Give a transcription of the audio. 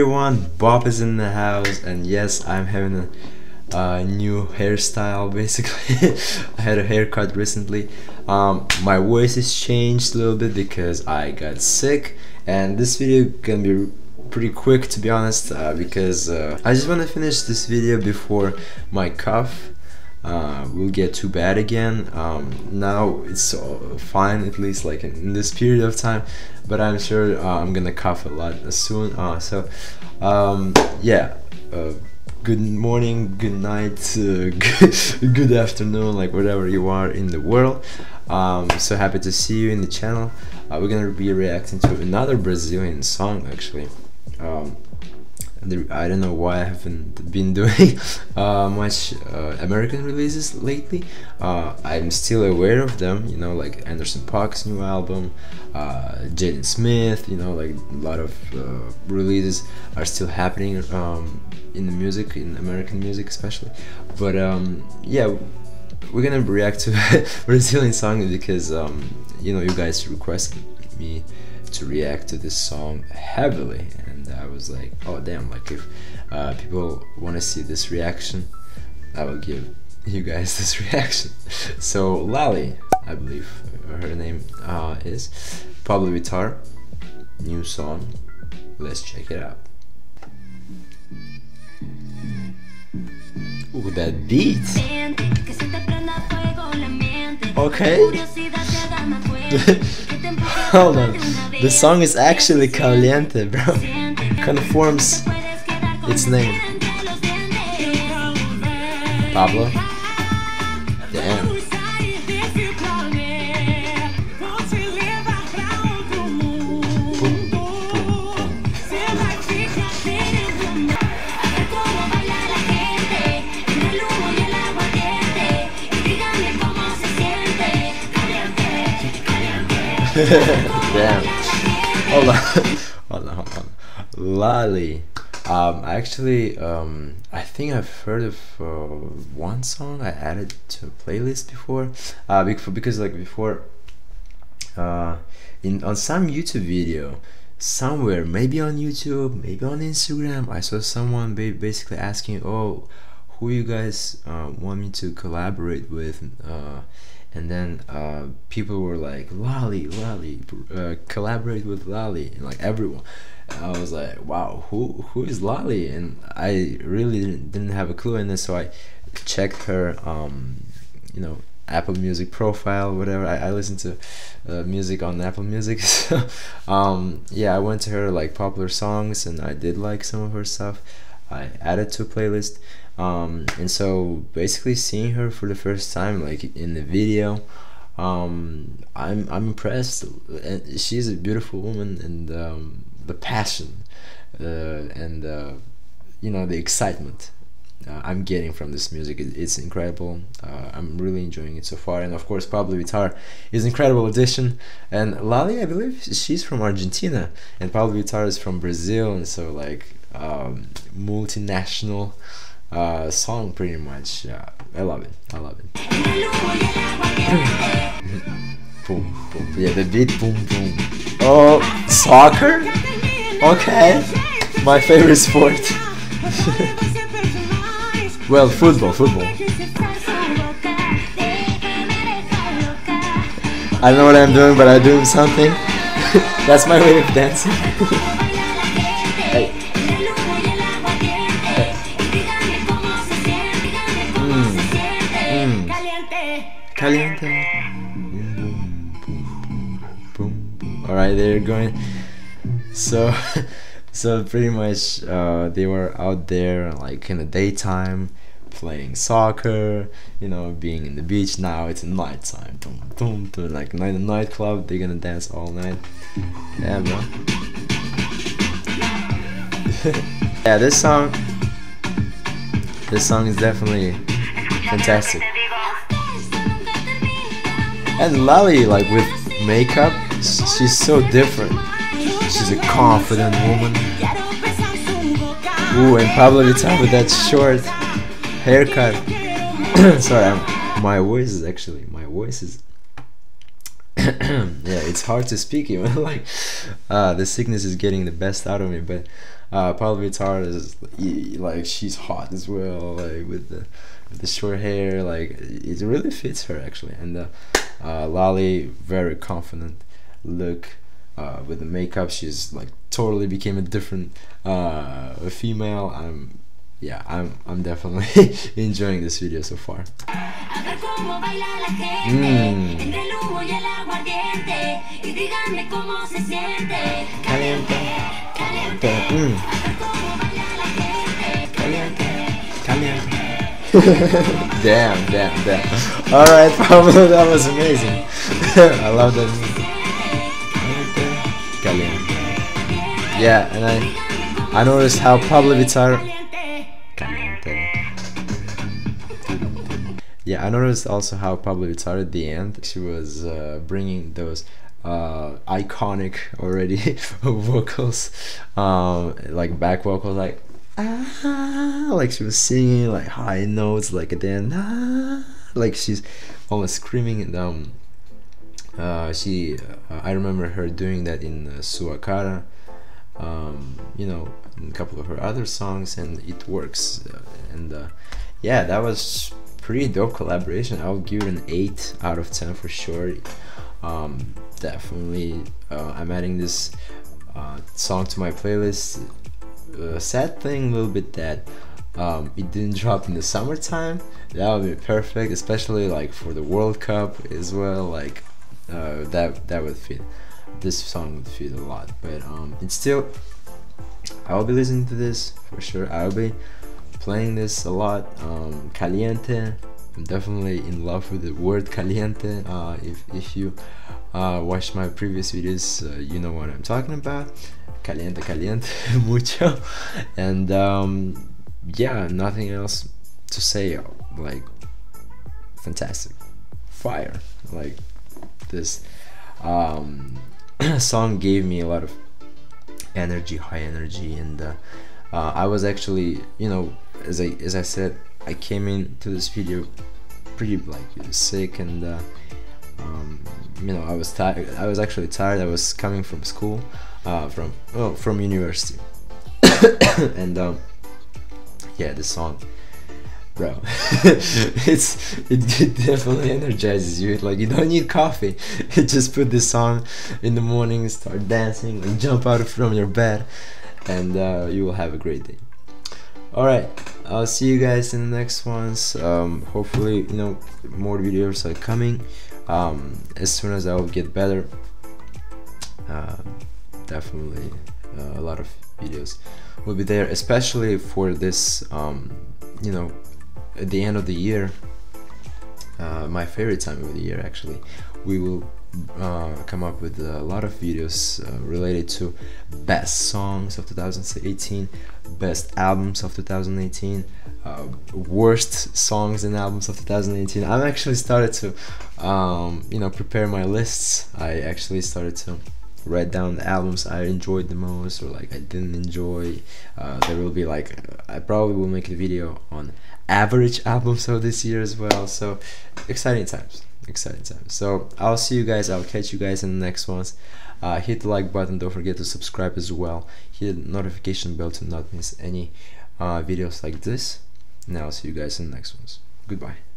everyone, Bob is in the house, and yes, I'm having a uh, new hairstyle basically. I had a haircut recently. Um, my voice has changed a little bit because I got sick, and this video can be pretty quick to be honest uh, because uh, I just want to finish this video before my cough uh, will get too bad again. Um, now it's fine, at least like in, this period of time, but I'm sure uh, I'm gonna cough a lot soon. Uh, so, um, yeah, uh, good morning, good night, uh, good, good afternoon, like whatever you are in the world. Um, so happy to see you in the channel. Uh, we're gonna be reacting to another Brazilian song actually. Um, I don't know why I haven't been doing uh, much uh, American releases lately. Uh, I'm still aware of them, you know, like Anderson .Paak's new album, uh, Jaden Smith, you know, like a lot of uh, releases are still happening um, in the music, in American music especially. But um, yeah, we're gonna react to Brazilian songs because um, you know you guys requested me to react to this song heavily and I was like oh damn like if uh, people want to see this reaction I will give you guys this reaction. So Lali I believe her name uh, is. Pabllo Vittar new song. Let's check it out. Ooh, that beat. Okay. Hold on. The song is actually Caliente, bro. Conforms its name. Pabllo? Damn. Damn. Hold on. hold on, hold on. Lali. Um, actually, um, I think I've heard of uh, one song I added to a playlist before. Uh, because like before, uh, in on some YouTube video, somewhere, maybe on YouTube, maybe on Instagram, I saw someone ba basically asking, "Oh, who you guys uh, want me to collaborate with?" And then uh, people were like Lali Lali uh, collaborate with Lali and like everyone and I was like wow who who is Lali? And I really didn't, didn't have a clue in this so I checked her um, you know Apple Music profile whatever. I, I listen to uh, music on Apple Music so um, yeah I went to her like popular songs and I did like some of her stuff. I added to a playlist um, and so basically seeing her for the first time like in the video um, I'm, I'm impressed. And she's a beautiful woman and um, the passion uh, and uh, you know the excitement uh, I'm getting from this music it's incredible. Uh, I'm really enjoying it so far. And of course Pabllo Vittar is an incredible addition. And Lali I believe she's from Argentina and Pabllo Vittar is from Brazil. And so like um, multinational uh, song pretty much. I love it. I love it. boom, boom. Yeah, the beat, boom, boom. Oh, soccer? Okay. My favorite sport. well, football, football. I don't know what I'm doing, but I'm doing something. That's my way of dancing. Caliente. All right, they're going. So, so pretty much, uh, they were out there like in the daytime, playing soccer. You know, being in the beach. Now it's nighttime. Boom, boom, boom. Like night nightclub. They're gonna dance all night. Yeah, bro. yeah, this song. This song is definitely fantastic. And Lali, like with makeup, she's so different. She's a confident woman. Ooh, and Pabllo Vittar with that short haircut. Sorry, I'm, my voice is actually my voice is. yeah, it's hard to speak even like uh, the sickness is getting the best out of me. But uh, Pabllo Vittar is like she's hot as well, like with the the short hair, like it really fits her actually. And uh, uh, Lali very confident look uh, with the makeup. She's like totally became a different uh, female. I'm yeah, I'm I'm definitely enjoying this video so far. Mm. Damn, damn, damn. All right, Pabllo, that was amazing. I love that music. Caliente. Yeah, and I I noticed how Pabllo Vittar yeah, I noticed also how Pabllo Vittar at the end she was uh, bringing those uh, iconic already vocals, um, like back vocals, like ah, like she was singing like high notes, like at the end, ah, like she's almost screaming. And um, uh, she, uh, I remember her doing that in uh, Sua Cara, um, you know, a couple of her other songs, and it works. Uh, and uh, yeah, that was pretty dope collaboration. I would give it an 8 out of 10 for sure. Um, definitely, uh, I'm adding this uh, song to my playlist. Sad thing a little bit that um, it didn't drop in the summertime. That would be perfect, especially like for the World Cup as well. Like uh, that that would fit. This song would fit a lot, but um, it's still. I'll be listening to this for sure. I'll be playing this a lot. Um, caliente. I'm definitely in love with the word caliente. Uh, if if you uh, watched my previous videos, uh, you know what I'm talking about. Caliente, caliente, mucho, and um, yeah, nothing else to say. Like fantastic, fire. Like this um, song gave me a lot of energy, high energy, and uh, uh, I was actually, you know, as I as I said, I came into this video pretty like sick and uh, um, you know I was tired. I was actually tired. I was coming from school, uh, from oh from university, and um, yeah, the song, bro, it's it, it, definitely energizes you. Like you don't need coffee. You just put this song in the morning, start dancing, and jump out from your bed, and uh, you will have a great day. All right i'll see you guys in the next ones. Um, hopefully you know more videos are coming. Um, as soon as i'll get better. Uh, definitely uh, a lot of videos will be there especially for this um, you know at the end of the year uh, my favorite time of the year actually we will uh, come up with a lot of videos uh, related to best songs of 2018 best albums of 2018 uh, worst songs and albums of 2018 i've actually started to um, you know prepare my lists. I actually started to write down the albums i enjoyed the most or like i didn't enjoy uh, there will be like i probably will make a video on average albums of this year as well. So exciting times exciting times. So i'll see you guys i'll catch you guys in the next ones. Uh, hit the like button don't forget to subscribe as well. Hit the notification bell to not miss any uh, videos like this. And i'll see you guys in the next ones. Goodbye